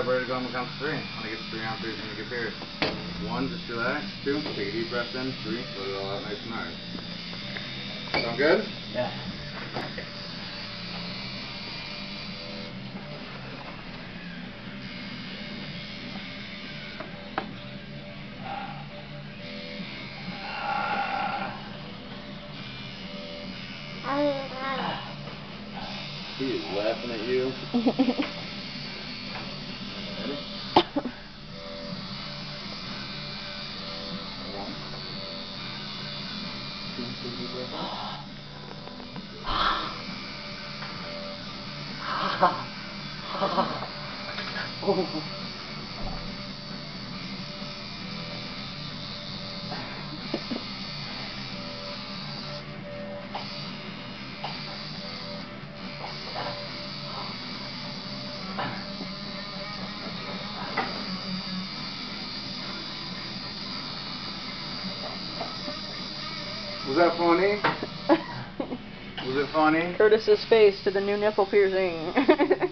up ready to go on the three. When it gets three on three, it's going to get period. One, just relax. Two, take a deep breath in. Three, let it all out nice and hard. Sound good? Yeah. He is laughing at you. はは Was that funny? Was it funny? Curtis's face to the new nipple piercing.